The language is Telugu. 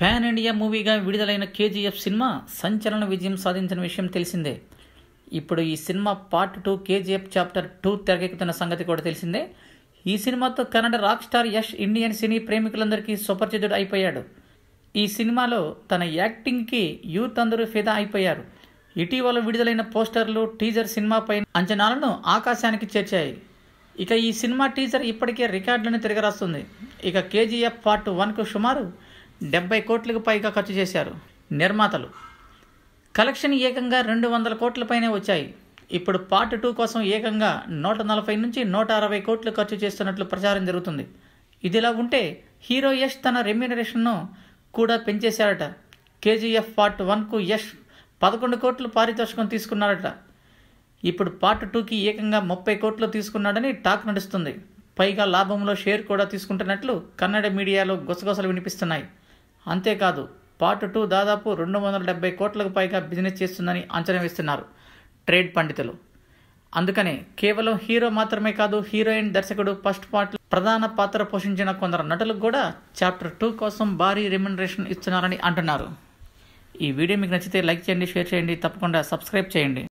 పాన్ ఇండియా మూవీగా విడుదలైన కేజీఎఫ్ సినిమా సంచలన విజయం సాధించిన విషయం తెలిసిందే. ఇప్పుడు ఈ cinema part two KGF chapter two తెరకెక్కుతున్న సంగతి కూడా తెలిసిందే. ఈ సినిమాతో Kannada rock star Yash Indian cine ప్రేమికులందరికీ సుపరిచితుడు అయిపోయాడు. ఈ సినిమాలో తన యాక్టింగ్కి యూత్ అందరూ ఫిదా అయిపోయారు. ఇటీవల విడుదలైన పోస్టర్లు టీజర్ సినిమాపై అంచనాలను ఆకాశానికి చేర్చాయి. ఇక ఈ సినిమా టీజర్ ఇప్పటికే రికార్డులను తిరగరాస్తుంది. ఇక కేజీఎఫ్ పార్ట్ వన్కు సుమారు డెబ్బై కోట్లకు పైగా ఖర్చు చేశారు నిర్మాతలు. కలెక్షన్ ఏకంగా రెండు వందల కోట్ల పైనే వచ్చాయి. ఇప్పుడు పార్ట్ టూ కోసం ఏకంగా నూట నలభై నుంచి నూట అరవై కోట్లు ఖర్చు చేస్తున్నట్లు ప్రచారం జరుగుతుంది. ఇదిలా ఉంటే హీరో యష్ తన రెమ్యూనరేషన్ను కూడా పెంచేశారట. కేజీఎఫ్ పార్ట్ వన్కు యష్ పదకొండు కోట్లు పారితోషికం తీసుకున్నారట. ఇప్పుడు పార్ట్ టూకి ఏకంగా ముప్పై కోట్లు తీసుకున్నాడని టాక్ నడుస్తుంది. పైగా లాభంలో షేర్ కూడా తీసుకుంటున్నట్లు కన్నడ మీడియాలో గుసగుసలు వినిపిస్తున్నాయి. అంతేకాదు పార్ట్ టూ దాదాపు రెండు వందల డెబ్బై కోట్లకు పైగా బిజినెస్ చేస్తుందని అంచనా వేస్తున్నారు ట్రేడ్ పండితులు. అందుకనే కేవలం హీరో మాత్రమే కాదు హీరోయిన్ దర్శకుడు ఫస్ట్ పార్ట్ ప్రధాన పాత్ర పోషించిన కొందరు నటులకు కూడా చాప్టర్ టూ కోసం భారీ రిమ్యునరేషన్ ఇస్తున్నారని అంటున్నారు. ఈ వీడియో మీకు నచ్చితే లైక్ చేయండి షేర్ చేయండి తప్పకుండా సబ్స్క్రైబ్ చేయండి.